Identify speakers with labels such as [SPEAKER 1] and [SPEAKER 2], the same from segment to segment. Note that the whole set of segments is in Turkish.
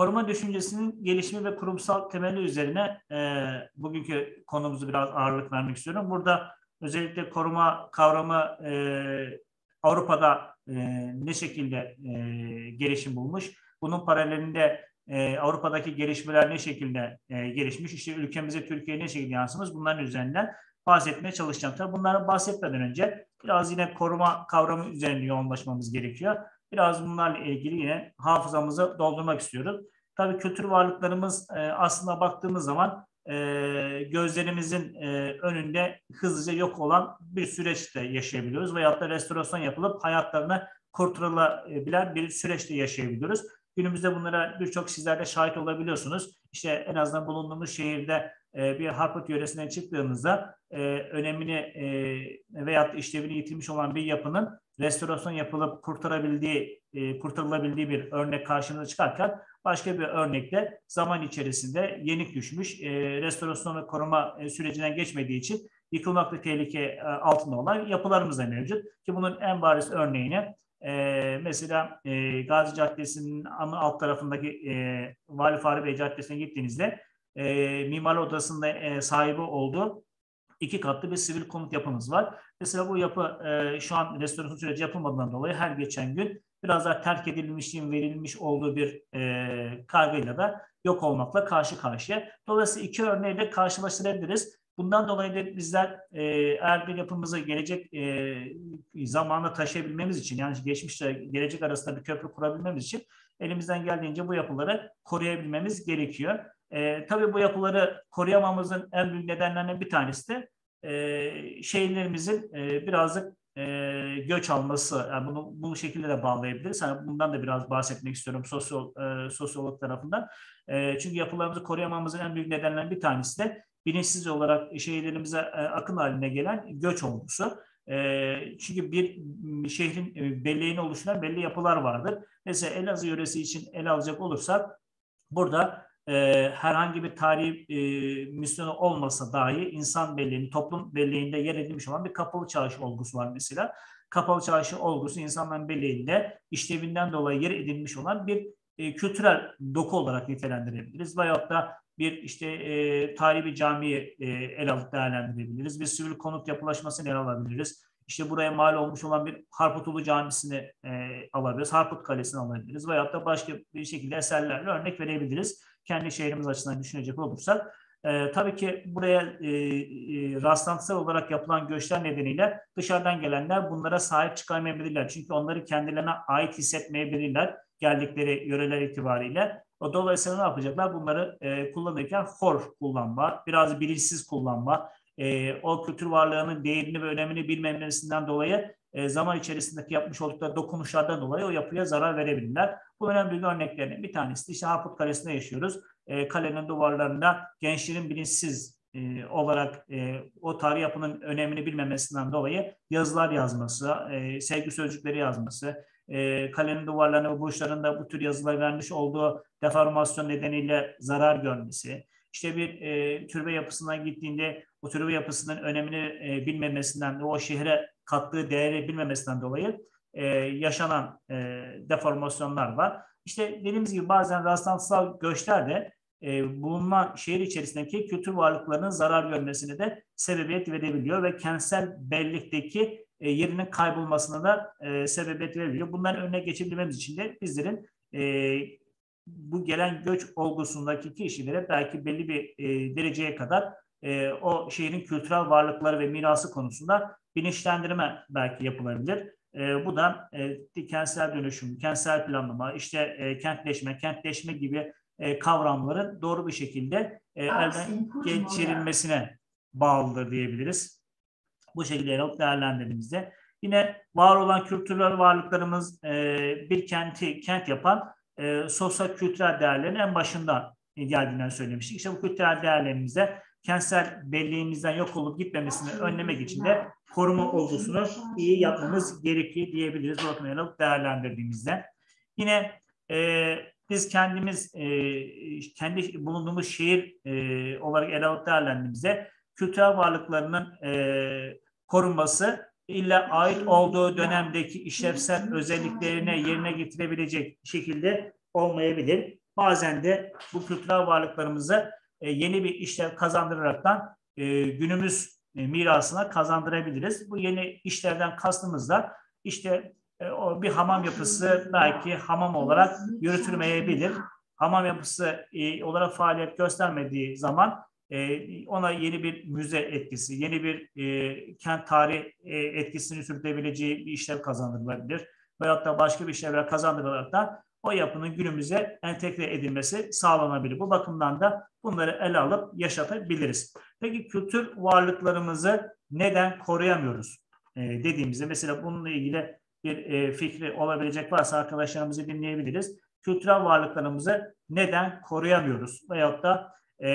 [SPEAKER 1] koruma düşüncesinin gelişimi ve kurumsal temeli üzerine e, bugünkü konumuzu biraz ağırlık vermek istiyorum. Burada özellikle koruma kavramı e, Avrupa'da e, ne şekilde e, gelişim bulmuş? Bunun paralelinde e, Avrupa'daki gelişmeler ne şekilde e, gelişmiş? İşte ülkemize, Türkiye'ye ne şekilde yansımış? Bunların üzerinden bahsetmeye çalışacağım. Tabii bunları bahsetmeden önce biraz yine koruma kavramı üzerine yoğunlaşmamız gerekiyor. Biraz bunlarla ilgili yine hafızamızı doldurmak istiyoruz. Tabii kültür varlıklarımız e, aslında baktığımız zaman e, gözlerimizin e, önünde hızlıca yok olan bir süreçte yaşayabiliyoruz. Veyahut da restorasyon yapılıp hayatlarını kurtarılabilen bir süreçte yaşayabiliyoruz. Günümüzde bunlara birçok sizler de şahit olabiliyorsunuz. İşte en azından bulunduğumuz şehirde e, bir Harput yöresinden çıktığımızda e, önemini e, veyahut işlevini yitirmiş olan bir yapının restorasyon yapılıp kurtarabildiği, e, kurtarılabildiği bir örnek karşımıza çıkarken başka bir örnekte zaman içerisinde yenik düşmüş, e, restorasyon ve koruma e, sürecinden geçmediği için yıkılmakta tehlike e, altında olan yapılarımız da mevcut. Ki bunun en bariz örneğini e, mesela e, Gazi Caddesi'nin alt tarafındaki e, Vali Fahri Bey Caddesi'ne gittiğinizde e, Mimar Odası'nda e, sahibi olduğu iki katlı bir sivil konut yapımız var. Mesela bu yapı e, şu an restorasyon süreci yapılmadığından dolayı her geçen gün biraz daha terk edilmişliğin verilmiş olduğu bir e, kaygıyla da yok olmakla karşı karşıya. Dolayısıyla iki örneği de karşılaştırabiliriz. Bundan dolayı da bizler e, eğer bir yapımızı gelecek e, zamana taşıyabilmemiz için yani geçmişle gelecek arasında bir köprü kurabilmemiz için elimizden geldiğince bu yapıları koruyabilmemiz gerekiyor. E, tabii bu yapıları koruyamamızın en büyük nedenlerinden bir tanesi de e, şehirlerimizin e, birazcık e, göç alması. Yani bunu bu şekilde de bağlayabiliriz. Yani bundan da biraz bahsetmek istiyorum sosyal, e, sosyolog tarafından. E, çünkü yapılarımızı koruyamamızın en büyük nedenlerinden bir tanesi de bilinçsiz olarak şehirlerimize e, akın haline gelen göç olgusu. E, çünkü bir şehrin e, belleğini oluşturan belli yapılar vardır. Mesela Elazığ yöresi için ele alacak olursak burada herhangi bir tarihi misyonu olmasa dahi insan belleğini, toplum belleğinde yer edilmiş olan bir kapalı çarşı olgusu var mesela. Kapalı çarşı olgusu insanların belleğinde işlevinden dolayı yer edilmiş olan bir kültürel doku olarak nitelendirebiliriz. Veyahut da bir işte e, tarihi camiyi e, el alıp değerlendirebiliriz. Bir sivil konut yapılaşmasını ele alabiliriz. İşte buraya mal olmuş olan bir Harputulu Camisi'ni e, alabiliriz. Harput Kalesi'ni alabiliriz. Veyahut da başka bir şekilde eserlerle örnek verebiliriz. Kendi şehrimiz açısından düşünecek olursak. E, tabii ki buraya e, e, rastlantısal olarak yapılan göçler nedeniyle dışarıdan gelenler bunlara sahip çıkamayabilirler. Çünkü onları kendilerine ait hissetmeyebilirler geldikleri yöreler itibariyle. Dolayısıyla ne yapacaklar? Bunları e, kullanırken hor kullanma, biraz bilinçsiz kullanma, e, o kültür varlığının değerini ve önemini bilmemesinden dolayı e, zaman içerisindeki yapmış oldukları dokunuşlardan dolayı o yapıya zarar verebilirler. Bu önemli bir örneklerinden bir tanesi de işte Harput Kalesi'nde yaşıyoruz. E, kalenin duvarlarında gençlerin bilinçsiz e, olarak e, o tarih yapının önemini bilmemesinden dolayı yazılar yazması, e, sevgi sözcükleri yazması, e, kalenin duvarlarına ve burçlarında bu tür yazılar vermiş olduğu deformasyon nedeniyle zarar görmesi, işte bir e, türbe yapısından gittiğinde o türbe yapısının önemini e, bilmemesinden ve o şehre kattığı değeri bilmemesinden dolayı e, yaşanan e, deformasyonlar var. İşte dediğimiz gibi bazen rastlantısal göçler de e, bulunan şehir içerisindeki kültür varlıklarının zarar görmesine de sebebiyet verebiliyor ve kentsel bellikteki e, yerinin kaybolmasına da e, sebebiyet verebiliyor. Bunların önüne geçebilmemiz için de bizlerin e, bu gelen göç olgusundaki kişilere belki belli bir e, dereceye kadar e, o şehrin kültürel varlıkları ve mirası konusunda bilinçlendirme belki yapılabilir. E, bu da e, kentsel dönüşüm, kentsel planlama, işte e, kentleşme, kentleşme gibi e, kavramların doğru bir şekilde e, elden geçirilmesine bağlıdır diyebiliriz. Bu şekilde ele değerlendirdiğimizde yine var olan kültürel varlıklarımız e, bir kenti kent yapan e, sosyal kültürel değerlerin en başında geldiğinden söylemiştik. İşte bu kültürel değerlerimizde kentsel belleğimizden yok olup gitmemesini önlemek için de koruma olgusunu iyi yapmamız gerekiyor diyebiliriz bu bakımdan değerlendirdiğimizde. Yine e, biz kendimiz e, kendi bulunduğumuz şehir e, olarak ele alıp değerlendirdiğimizde kültürel varlıklarının e, korunması illa ait olduğu dönemdeki işlevsel özelliklerine yerine getirebilecek şekilde olmayabilir. bazen de bu kültürel varlıklarımızı e, yeni bir işlev kazandıraraktan e, günümüz e, mirasına kazandırabiliriz. Bu yeni işlerden kastımız da işte e, o bir hamam yapısı belki hamam olarak yürütülmeyebilir. Hamam yapısı e, olarak faaliyet göstermediği zaman e, ona yeni bir müze etkisi, yeni bir e, kent tarih e, etkisini sürtebileceği bir işlev kazandırılabilir. Veyahut da başka bir işlevler kazandırılarak da o yapının günümüze entegre edilmesi sağlanabilir. Bu bakımdan da bunları ele alıp yaşatabiliriz. Peki kültür varlıklarımızı neden koruyamıyoruz dediğimizde mesela bununla ilgili bir fikri olabilecek varsa arkadaşlarımızı dinleyebiliriz. Kültürel varlıklarımızı neden koruyamıyoruz? Veyahut da e,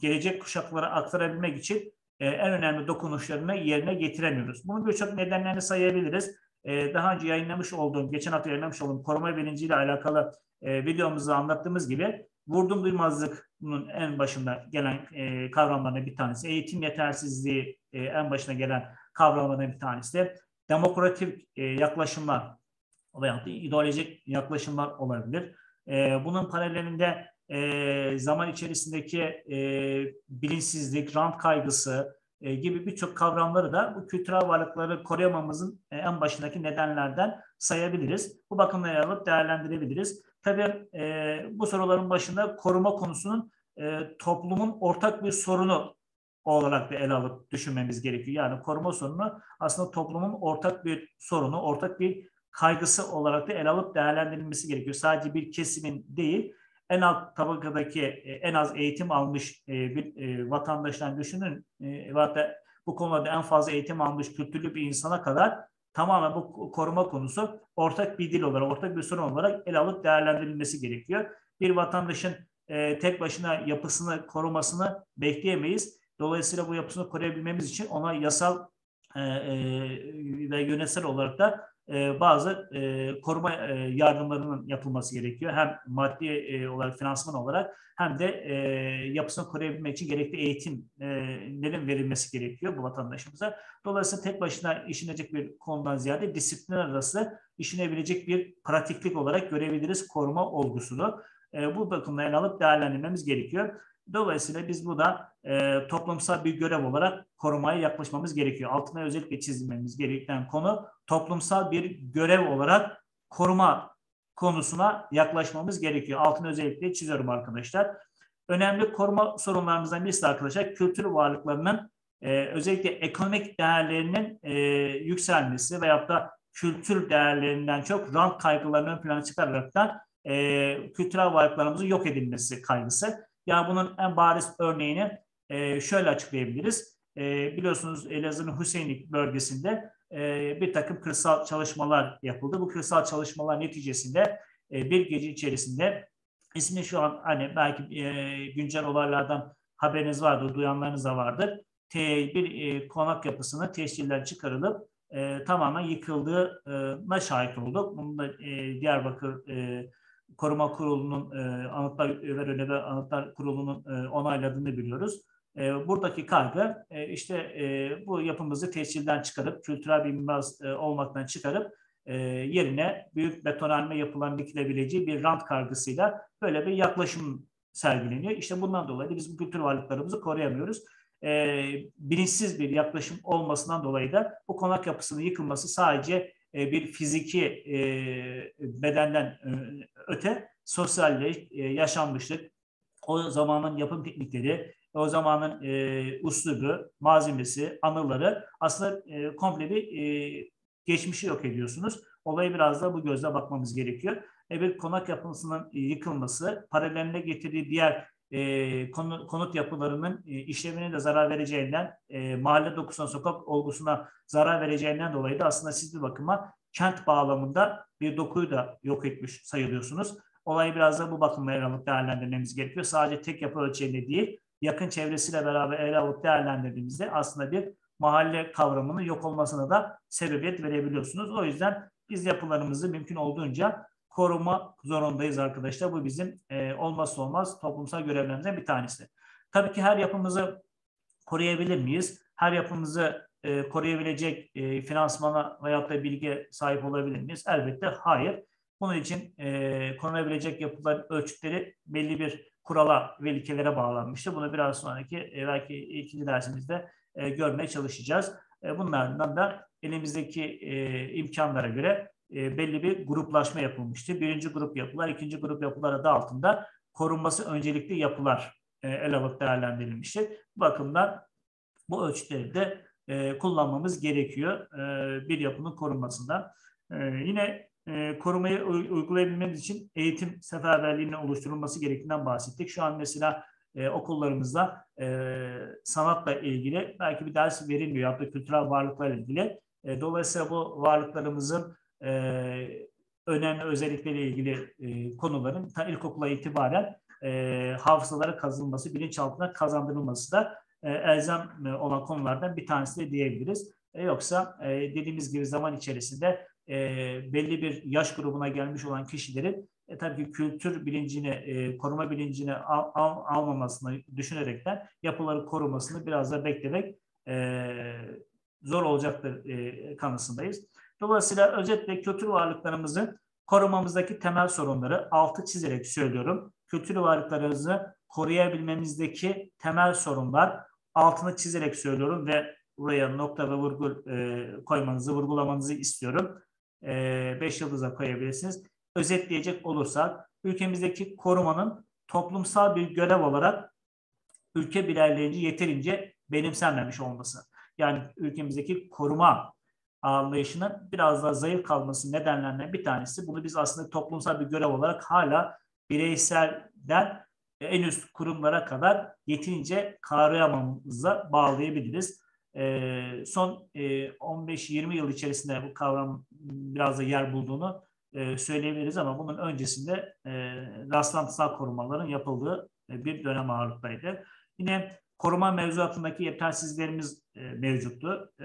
[SPEAKER 1] gelecek kuşaklara aktarabilmek için e, en önemli dokunuşlarını yerine getiremiyoruz. Bunun birçok nedenlerini sayabiliriz. E, daha önce yayınlamış olduğum, geçen hafta yayınlamış olduğum koruma bilinciyle alakalı e, videomuzda anlattığımız gibi vurdum duymazlık bunun en başında gelen e, kavramlarından bir tanesi. Eğitim yetersizliği e, en başına gelen kavramlardan bir tanesi de demokratik e, yaklaşımlar veya ideolojik yaklaşımlar olabilir. E, bunun paralelinde e, zaman içerisindeki e, bilinçsizlik, rant kaygısı e, gibi birçok kavramları da bu kültürel varlıkları koruyamamızın e, en başındaki nedenlerden sayabiliriz. Bu bakımdan alıp değerlendirebiliriz. Tabii e, bu soruların başında koruma konusunun e, toplumun ortak bir sorunu olarak da ele alıp düşünmemiz gerekiyor. Yani koruma sorunu aslında toplumun ortak bir sorunu, ortak bir kaygısı olarak da ele alıp değerlendirilmesi gerekiyor. Sadece bir kesimin değil, en alt tabakadaki e, en az eğitim almış e, bir e, vatandaştan düşünün hatta bu konuda en fazla eğitim almış kültürlü bir insana kadar tamamen bu koruma konusu ortak bir dil olarak, ortak bir sorun olarak ele alıp değerlendirilmesi gerekiyor. Bir vatandaşın tek başına yapısını korumasını bekleyemeyiz. Dolayısıyla bu yapısını koruyabilmemiz için ona yasal ve yönetsel olarak da e, bazı e, koruma e, yardımlarının yapılması gerekiyor. Hem maddi olarak, finansman olarak hem de e, yapısını koruyabilmek için gerekli eğitimlerin verilmesi gerekiyor bu vatandaşımıza. Dolayısıyla tek başına işinecek bir konudan ziyade disiplinler arası işinebilecek bir pratiklik olarak görebiliriz koruma olgusunu. Bu bakımdan alıp değerlendirmemiz gerekiyor. Dolayısıyla biz bu da e, toplumsal bir görev olarak korumaya yaklaşmamız gerekiyor. Altına özellikle çizmemiz gereken konu toplumsal bir görev olarak koruma konusuna yaklaşmamız gerekiyor. Altını özellikle çiziyorum arkadaşlar. Önemli koruma sorunlarımızdan birisi arkadaşlar kültür varlıklarının e, özellikle ekonomik değerlerinin e, yükselmesi veyahut da kültür değerlerinden çok rant kaygılarının ön plana çıkararak da e, kültürel varlıklarımızın yok edilmesi kaygısı. Yani bunun en bariz örneğini e, şöyle açıklayabiliriz. E, biliyorsunuz Elazığ'ın Hüseyinlik bölgesinde e, bir takım kırsal çalışmalar yapıldı. Bu kırsal çalışmalar neticesinde e, bir gece içerisinde ismi şu an hani belki e, güncel olaylardan haberiniz vardır, duyanlarınız da vardır. Te, bir e, konak yapısını tesciller çıkarılıp e, tamamen yıkıldığına şahit olduk. Bunu da e, Diyarbakır e, Koruma Kurulu'nun e, Anıtlar ve Anıtlar Kurulu'nun e, onayladığını biliyoruz. E, buradaki kaygı e, işte e, bu yapımızı tescilden çıkarıp kültürel bir miras e, olmaktan çıkarıp e, yerine büyük betonarme yapılan dikilebileceği bir rant kargısıyla böyle bir yaklaşım sergileniyor. İşte bundan dolayı biz bu kültür varlıklarımızı koruyamıyoruz. E, bilinçsiz bir yaklaşım olmasından dolayı da bu konak yapısının yıkılması sadece e, bir fiziki e, bedenden e, öte sosyallik, e, yaşanmışlık, o zamanın yapım teknikleri, o zamanın e, uslubu, malzemesi, anıları aslında e, komple bir e, geçmişi yok ediyorsunuz. Olayı biraz da bu gözle bakmamız gerekiyor. E, bir konak yapısının yıkılması, paralelinde getirdiği diğer e, konu, konut yapılarının e, işlevine de zarar vereceğinden, e, mahalle dokusuna, sokak olgusuna zarar vereceğinden dolayı da aslında siz bir bakıma kent bağlamında bir dokuyu da yok etmiş sayılıyorsunuz. Olayı biraz da bu bakımla ele alıp değerlendirmemiz gerekiyor. Sadece tek yapı ölçeğinde değil, yakın çevresiyle beraber ele alıp değerlendirdiğimizde aslında bir mahalle kavramının yok olmasına da sebebiyet verebiliyorsunuz. O yüzden biz yapılarımızı mümkün olduğunca koruma zorundayız arkadaşlar. Bu bizim e, olmazsa olmaz toplumsal görevlerimizden bir tanesi. Tabii ki her yapımızı koruyabilir miyiz? Her yapımızı e, koruyabilecek e, finansmana veyahut da bilgi sahip olabilir miyiz? Elbette hayır. Bunun için e, korunabilecek yapıların ölçütleri belli bir kurala ve ilkelere bağlanmıştır. Bunu biraz sonraki e, belki ikinci dersimizde e, görmeye çalışacağız. E, bunlardan da elimizdeki e, imkanlara göre e, belli bir gruplaşma yapılmıştı. Birinci grup yapılar, ikinci grup yapılar adı altında korunması öncelikli yapılar e, ele alıp değerlendirilmiştir. Bu bakımdan bu ölçütleri de e, kullanmamız gerekiyor e, bir yapının korunmasında. E, yine e, korumayı uygulayabilmemiz için eğitim seferberliğinin oluşturulması gerektiğinden bahsettik. Şu an mesela e, okullarımızda e, sanatla ilgili belki bir ders verilmiyor ya da kültürel varlıklarla ilgili. E, dolayısıyla bu varlıklarımızın e, önemli özellikleriyle ilgili e, konuların ta ilkokula itibaren e, hafızalara kazınması, bilinçaltına kazandırılması da e, elzem e, olan konulardan bir tanesi de diyebiliriz. E, yoksa e, dediğimiz gibi zaman içerisinde e, belli bir yaş grubuna gelmiş olan kişilerin e, tabii ki kültür bilincini, e, koruma bilincini al, al, almamasını düşünerekten yapıları korumasını biraz da beklemek e, zor olacaktır e, kanısındayız. Dolayısıyla özetle kültür varlıklarımızı korumamızdaki temel sorunları altı çizerek söylüyorum. Kültür varlıklarımızı koruyabilmemizdeki temel sorunlar altını çizerek söylüyorum ve buraya nokta ve vurgul e, koymanızı, vurgulamanızı istiyorum. E, beş yıldıza koyabilirsiniz. Özetleyecek olursak, ülkemizdeki korumanın toplumsal bir görev olarak ülke birerleyince yeterince benimsenmemiş olması. Yani ülkemizdeki koruma anlayışının biraz daha zayıf kalması nedenlerinden bir tanesi. Bunu biz aslında toplumsal bir görev olarak hala bireyselden en üst kurumlara kadar yetince kavrayamamıza bağlayabiliriz. E, son e, 15-20 yıl içerisinde bu kavram biraz da yer bulduğunu e, söyleyebiliriz ama bunun öncesinde e, rastlantısal korumaların yapıldığı e, bir dönem ağırlıktaydı. Yine koruma mevzuatındaki yetersizliklerimiz e, mevcuttu. E,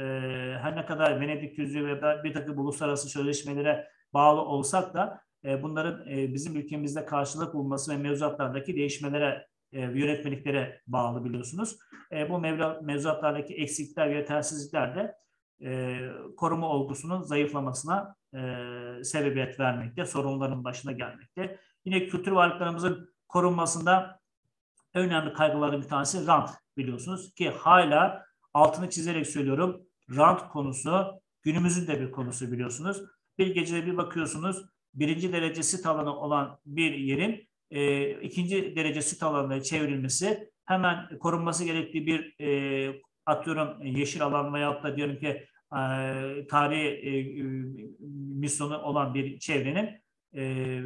[SPEAKER 1] her ne kadar Venedik Tüzüğü ve bir takım uluslararası sözleşmelere bağlı olsak da e, bunların e, bizim ülkemizde karşılık bulması ve mevzuatlardaki değişmelere, e, yönetmeliklere bağlı biliyorsunuz. E, bu mevzuatlardaki eksiklikler ve yetersizlikler de e, koruma olgusunun zayıflamasına e, sebebiyet vermekte, sorunların başına gelmekte. Yine kültür varlıklarımızın korunmasında önemli kaygıların bir tanesi rant biliyorsunuz ki hala altını çizerek söylüyorum rant konusu günümüzün de bir konusu biliyorsunuz. Bir gecede bir bakıyorsunuz birinci derece sit alanı olan bir yerin e, ikinci derece sit alanına çevrilmesi hemen korunması gerektiği bir e, atıyorum yeşil alan veyahut da diyorum ki e, tarihi e, misyonu olan bir çevrenin e,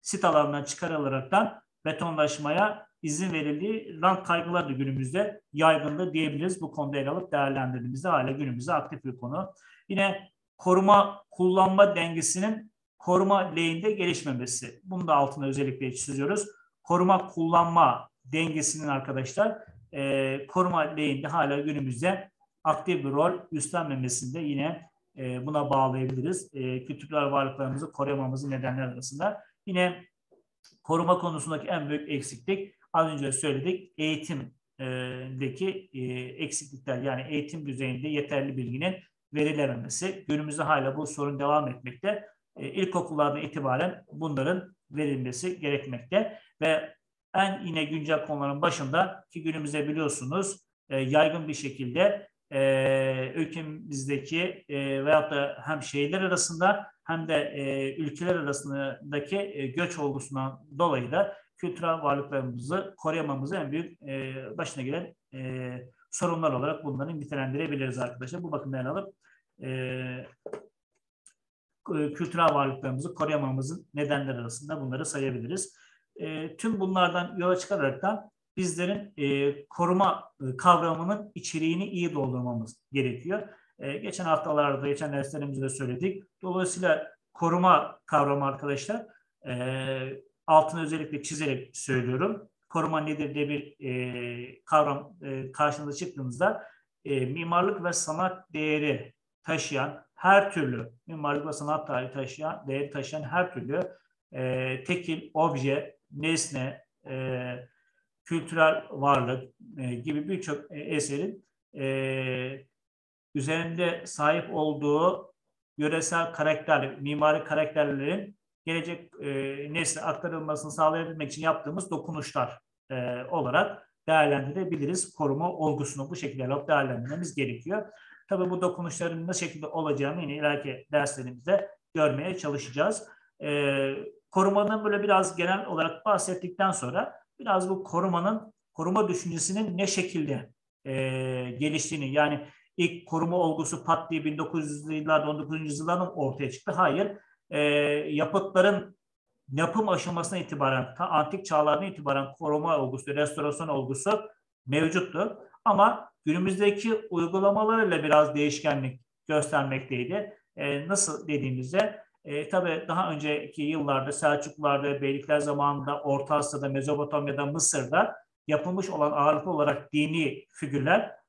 [SPEAKER 1] sit alanından çıkarılaraktan betonlaşmaya izin verildiği rant kaygıları da günümüzde yaygındır diyebiliriz. Bu konuda ele alıp değerlendirdiğimizde hala günümüzde aktif bir konu. Yine koruma kullanma dengesinin koruma lehinde gelişmemesi. Bunu da altına özellikle çiziyoruz. Koruma kullanma dengesinin arkadaşlar e, koruma lehinde hala günümüzde aktif bir rol üstlenmemesinde yine e, buna bağlayabiliriz. E, kültürel varlıklarımızı korumamızın nedenler arasında. Yine koruma konusundaki en büyük eksiklik az önce söyledik eğitimdeki e, eksiklikler yani eğitim düzeyinde yeterli bilginin verilememesi. Günümüzde hala bu sorun devam etmekte. E, ilkokullardan itibaren bunların verilmesi gerekmekte ve en yine güncel konuların başında ki günümüzde biliyorsunuz e, yaygın bir şekilde ülkemizdeki veyahut da hem şehirler arasında hem de ülkeler arasındaki göç olgusundan dolayı da kültürel varlıklarımızı koruyamamızı en büyük e, başına gelen e, sorunlar olarak bunları nitelendirebiliriz arkadaşlar. Bu bakımdan alıp e, kültürel varlıklarımızı koruyamamızın nedenleri arasında bunları sayabiliriz. E, tüm bunlardan yola çıkarak bizlerin e, koruma e, kavramının içeriğini iyi doldurmamız gerekiyor. E, geçen haftalarda, geçen derslerimizde söyledik. Dolayısıyla koruma kavramı arkadaşlar e, altını özellikle çizerek söylüyorum. Koruma nedir diye bir e, kavram e, karşınıza çıktığımızda e, mimarlık ve sanat değeri taşıyan her türlü mimarlık ve sanat tarihi taşıyan, değeri taşıyan her türlü e, tekil, obje, nesne, e, kültürel varlık e, gibi birçok e, eserin e, üzerinde sahip olduğu yöresel karakter, mimari karakterlerin gelecek e, nesle aktarılmasını sağlayabilmek için yaptığımız dokunuşlar e, olarak değerlendirebiliriz. Koruma olgusunu bu şekilde değerlendirmemiz gerekiyor. Tabii bu dokunuşların ne şekilde olacağını yine ileriki derslerimizde görmeye çalışacağız. E, korumanın böyle biraz genel olarak bahsettikten sonra biraz bu korumanın koruma düşüncesinin ne şekilde e, geliştiğini yani ilk koruma olgusu pat diye 1900'lü yıllarda 19. yüzyıllarda ortaya çıktı. Hayır. E, yapıtların yapım aşamasına itibaren ta antik çağlardan itibaren koruma olgusu, restorasyon olgusu mevcuttu. Ama günümüzdeki uygulamalarıyla biraz değişkenlik göstermekteydi. E, nasıl dediğimizde e, tabii daha önceki yıllarda Selçuklularda, Beylikler zamanında Orta Asya'da, Mezopotamya'da, Mısır'da yapılmış olan ağırlıklı olarak dini figürler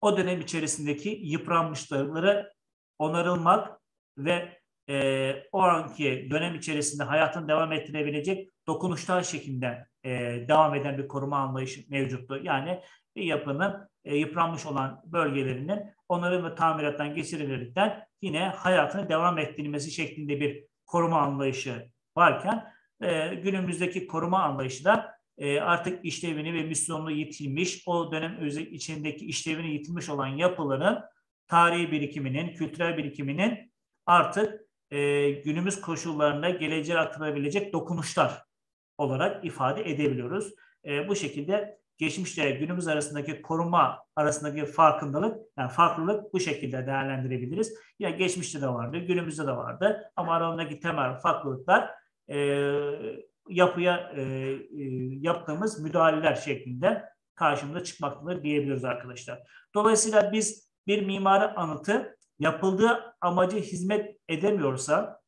[SPEAKER 1] o dönem içerisindeki yıpranmışlıkları onarılmak ve e, o anki dönem içerisinde hayatını devam ettirebilecek dokunuşlar şeklinde e, devam eden bir koruma anlayışı mevcuttu. Yani bir yapının e, yıpranmış olan bölgelerinin onarım ve tamirattan geçirilerekten yine hayatını devam ettirilmesi şeklinde bir koruma anlayışı varken e, günümüzdeki koruma anlayışı da e, artık işlevini ve misyonunu yitirmiş, o dönem içindeki işlevini yitirmiş olan yapıların tarihi birikiminin, kültürel birikiminin artık e, günümüz koşullarında geleceğe aktarılabilecek dokunuşlar olarak ifade edebiliyoruz. E, bu şekilde geçmişle günümüz arasındaki koruma arasındaki farkındalık, yani farklılık bu şekilde değerlendirebiliriz. Ya geçmişte de vardı, günümüzde de vardı ama aralarındaki temel farklılıklar e, yapıya e, e, yaptığımız müdahaleler şeklinde karşımıza çıkmaktadır diyebiliriz arkadaşlar. Dolayısıyla biz bir mimari anıtı yapıldığı amacı hizmet edemiyorsa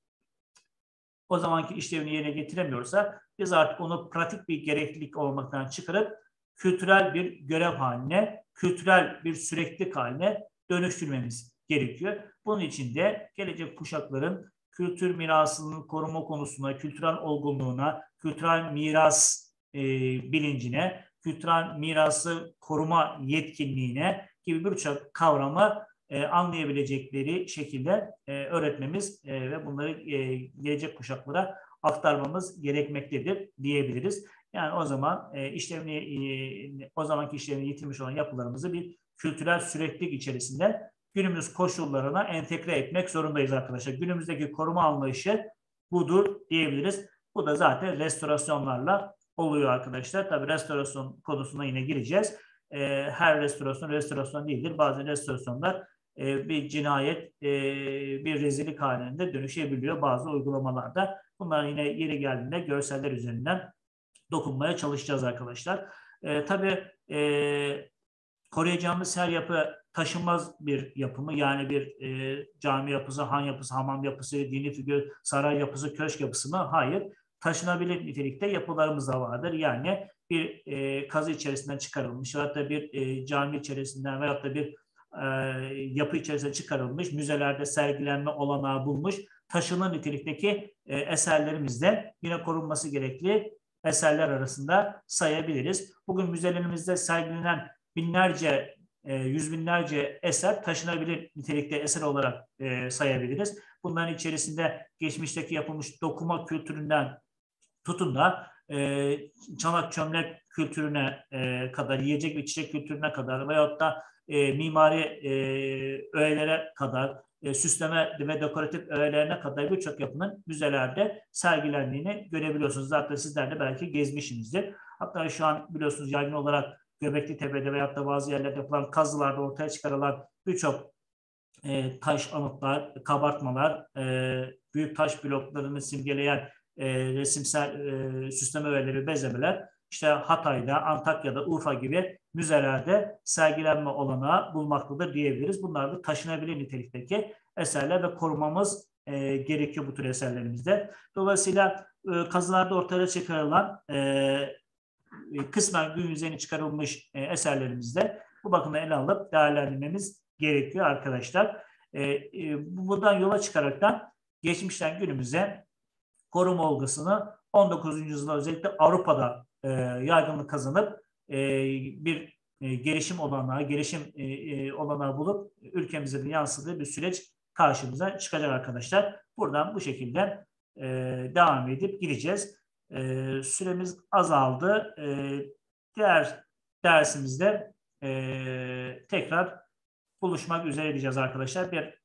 [SPEAKER 1] o zamanki işlevini yerine getiremiyorsa biz artık onu pratik bir gereklilik olmaktan çıkarıp kültürel bir görev haline, kültürel bir süreklilik haline dönüştürmemiz gerekiyor. Bunun için de gelecek kuşakların kültür mirasının koruma konusuna, kültürel olgunluğuna, kültürel miras e, bilincine, kültürel mirası koruma yetkinliğine gibi birçok kavramı e, anlayabilecekleri şekilde e, öğretmemiz e, ve bunları e, gelecek kuşaklara aktarmamız gerekmektedir diyebiliriz. Yani o zaman e, işlevini e, o zamanki işlevini yitirmiş olan yapılarımızı bir kültürel süreklilik içerisinde günümüz koşullarına entegre etmek zorundayız arkadaşlar. Günümüzdeki koruma anlayışı budur diyebiliriz. Bu da zaten restorasyonlarla oluyor arkadaşlar. Tabi restorasyon konusuna yine gireceğiz. E, her restorasyon restorasyon değildir. Bazı restorasyonlar e, bir cinayet, e, bir rezillik halinde dönüşebiliyor bazı uygulamalarda. Bunlar yine yeri geldiğinde görseller üzerinden dokunmaya çalışacağız arkadaşlar. E, tabii e, koruyacağımız her yapı taşınmaz bir yapımı yani bir e, cami yapısı, han yapısı, hamam yapısı, dini figür, saray yapısı, köşk yapısı mı? Hayır. Taşınabilir nitelikte yapılarımız da vardır. Yani bir e, kazı içerisinden çıkarılmış veyahut da bir e, cami içerisinden veyahut da bir e, yapı içerisinde çıkarılmış, müzelerde sergilenme olanağı bulmuş, taşınır nitelikteki e, eserlerimizde yine korunması gerekli eserler arasında sayabiliriz. Bugün müzelerimizde sergilenen binlerce, e, yüz binlerce eser taşınabilir nitelikte eser olarak e, sayabiliriz. Bunların içerisinde geçmişteki yapılmış dokuma kültüründen tutun da çanak çömlek kültürüne kadar, yiyecek ve içecek kültürüne kadar veyahut da e, mimari e, öğelere kadar, e, süsleme ve dekoratif öğelerine kadar birçok yapının müzelerde sergilendiğini görebiliyorsunuz. Zaten sizler de belki gezmişsinizdir. Hatta şu an biliyorsunuz yaygın olarak Göbekli Tepe'de veyahut da bazı yerlerde yapılan kazılarda ortaya çıkarılan birçok e, taş anıtlar, kabartmalar, e, büyük taş bloklarını simgeleyen e, resimsel e, süsleme öğeleri, bezemeler işte Hatay'da, Antakya'da, Urfa gibi müzelerde sergilenme olanağı bulmaktadır diyebiliriz. Bunlar da taşınabilir nitelikteki eserler ve korumamız e, gerekiyor bu tür eserlerimizde. Dolayısıyla e, kazılarda ortaya çıkarılan e, kısmen gün yüzeyine çıkarılmış e, eserlerimizde bu bakımda ele alıp değerlendirmemiz gerekiyor arkadaşlar. E, e, buradan yola çıkaraktan geçmişten günümüze koruma olgusunu 19. yüzyılda özellikle Avrupa'da e, yaygınlık kazanıp e, bir e, gelişim olanağı, gelişim e, e, olanağı bulup ülkemize de yansıdığı bir süreç karşımıza çıkacak arkadaşlar. Buradan bu şekilde e, devam edip gideceğiz. E, süremiz azaldı. E, diğer dersimizde e, tekrar buluşmak üzere diyeceğiz arkadaşlar. Bir